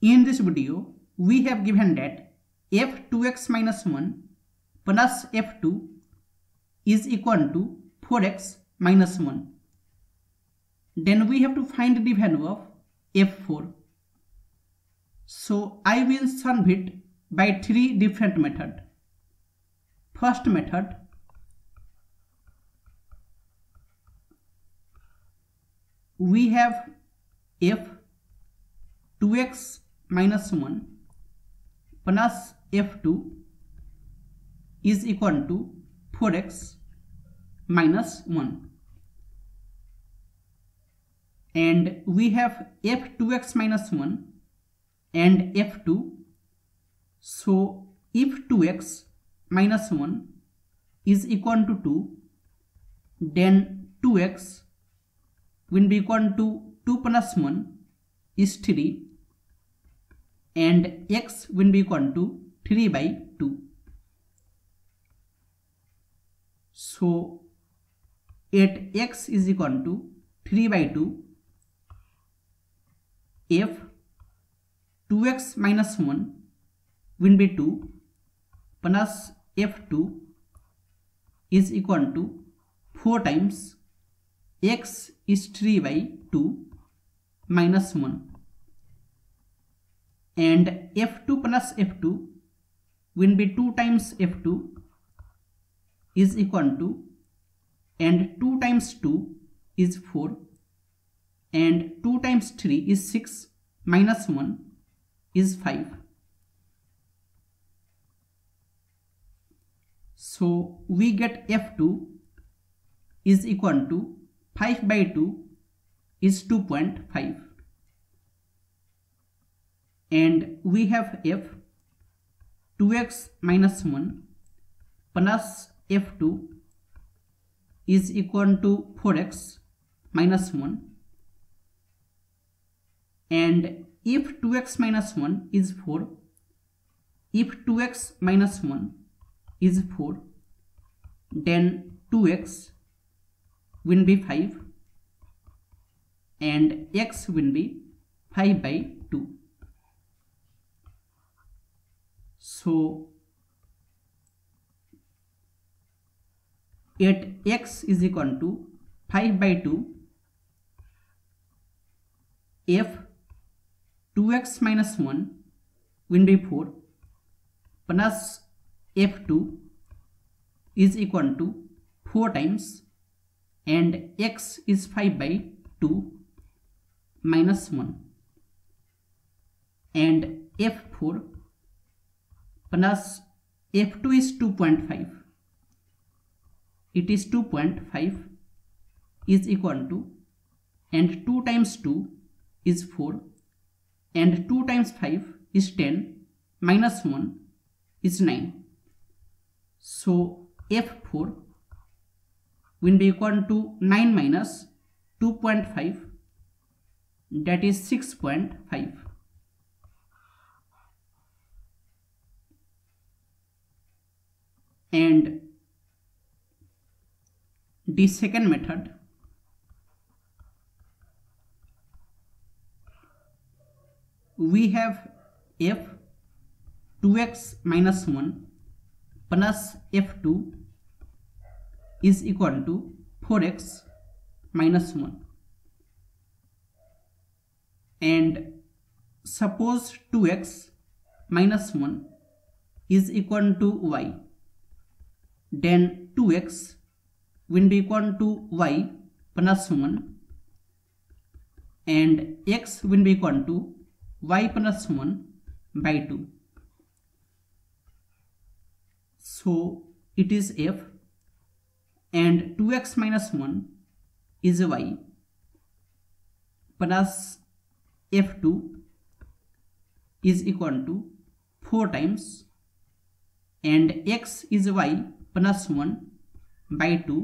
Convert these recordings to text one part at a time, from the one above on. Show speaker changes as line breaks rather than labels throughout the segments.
In this video, we have given that f2x minus 1 plus f2 is equal to 4x minus 1. Then we have to find the value of f4. So I will solve it by three different methods. First method we have f 2x minus 1 plus f2 is equal to 4x minus 1 and we have f2x minus 1 and f2 so if 2x minus 1 is equal to 2 then 2x will be equal to 2 plus 1 is 3 and x will be equal to 3 by 2. So at x is equal to 3 by 2 if 2x minus 1 will be 2 plus f2 is equal to 4 times x is 3 by 2 minus 1 and f2 plus f2 will be 2 times f2 is equal to and 2 times 2 is 4 and 2 times 3 is 6 minus 1 is 5 so we get f2 is equal to 5 by 2 is 2.5 and we have f 2x minus 1 plus f2 is equal to 4x minus 1 and if 2x minus 1 is 4 if 2x minus 1 is 4 then 2x will be 5 and x will be 5 by 2. So at x is equal to 5 by 2 f 2x minus 1 will be 4 plus f2 is equal to 4 times and x is 5 by 2 minus 1 and f4 plus f2 is 2.5 it is 2.5 is equal to and 2 times 2 is 4 and 2 times 5 is 10 minus 1 is 9 so f4 will be equal to 9 minus 2.5 that is 6.5 and the second method we have f 2x minus 1 plus f2 is equal to 4x minus 1 and suppose 2x minus 1 is equal to y then 2x will be equal to y plus 1 and x will be equal to y plus 1 by 2 so it is f. And 2x minus 1 is y. Plus f2 is equal to 4 times. And x is y plus 1 by 2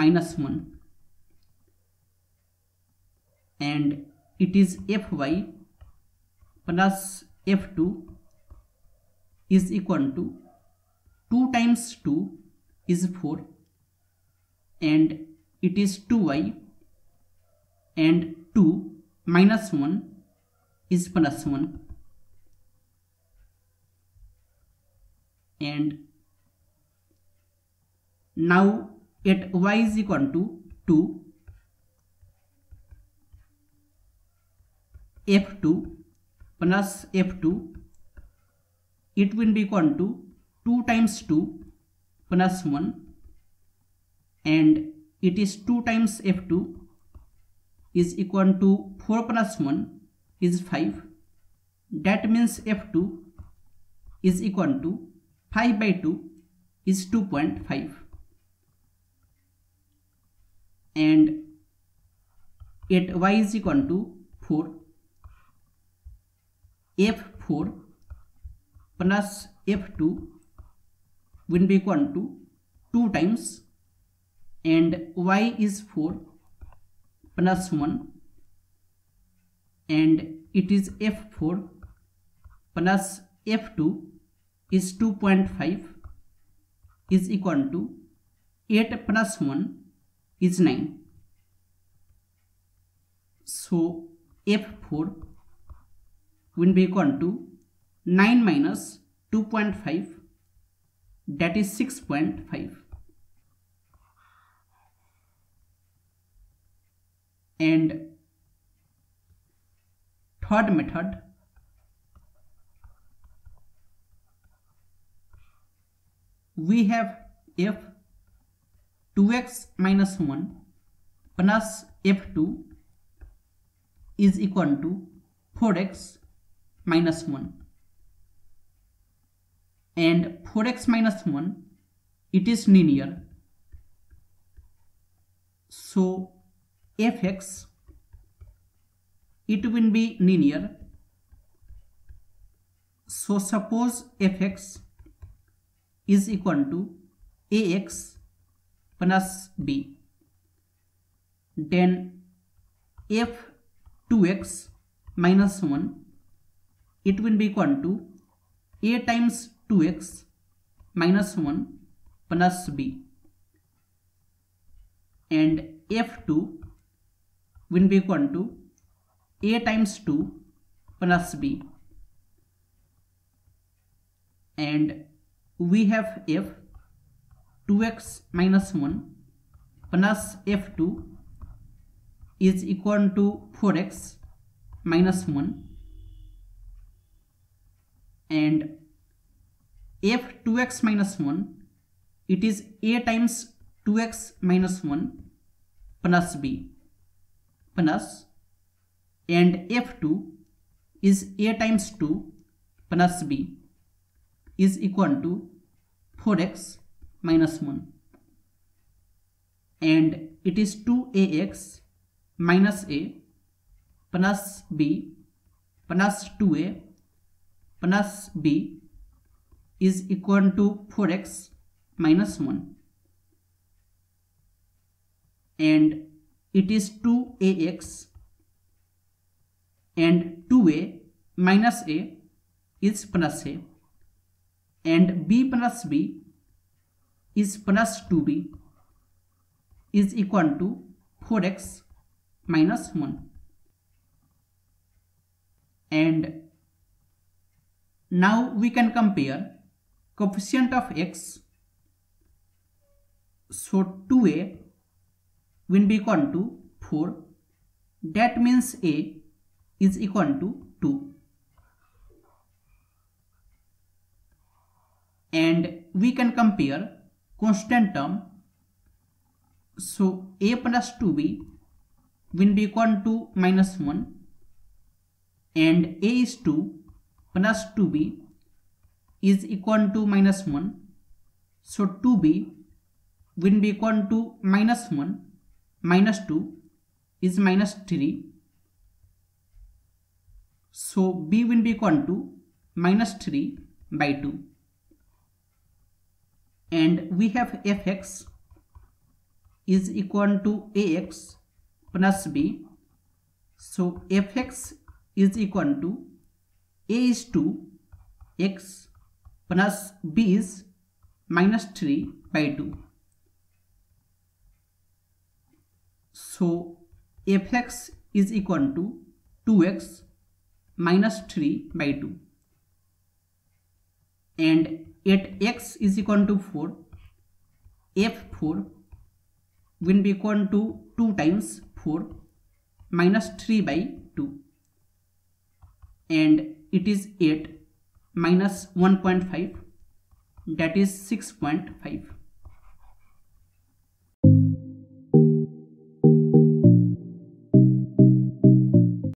minus 1 and it is fy plus f2 is equal to 2 times 2 is 4 and it is 2y and 2 minus 1 is plus 1 and now at y is equal to 2 f2 plus f2 it will be equal to 2 times 2 plus 1 and it is 2 times f2 is equal to 4 plus 1 is 5 that means f2 is equal to 5 by 2 is 2.5 and at y is equal to 4 f4 plus f2 will be equal to 2 times and y is 4 plus 1 and it is f4 plus f2 is 2.5 is equal to 8 plus 1 is 9 so f4 will be equal to 9 minus 2.5 that is 6.5 and third method we have f 2x minus 1 plus f2 is equal to 4x minus 1 and 4x minus 1 it is linear. So fx it will be linear. So suppose fx is equal to ax plus b. Then f 2x minus 1 it will be equal to a times 2x minus 1 plus b. And f2 will be equal to a times 2 plus b. And we have f 2x minus 1 plus f2 is equal to 4x minus 1 and f 2x minus 1 it is a times 2x minus 1 plus b plus and f2 is a times 2 plus b is equal to 4x minus 1 and it is 2ax minus a plus b plus 2a plus b is equal to 4x minus 1 and it is 2ax and 2a minus a is plus a and b plus b is plus 2b is equal to 4x minus 1 and now we can compare coefficient of x. So 2a will be equal to 4. That means a is equal to 2. And we can compare constant term. So a plus 2b will be equal to minus 1 and a is 2 plus 2b is equal to minus 1. So 2b will be equal to minus 1 minus 2 is minus 3. So b will be equal to minus 3 by 2. And we have fx is equal to ax plus b. So fx is equal to a is 2 x plus b is minus 3 by 2 so fx is equal to 2x minus 3 by 2 and at x is equal to 4 f4 will be equal to 2 times 4 minus 3 by 2 and it is 8 minus 1.5 that is 6.5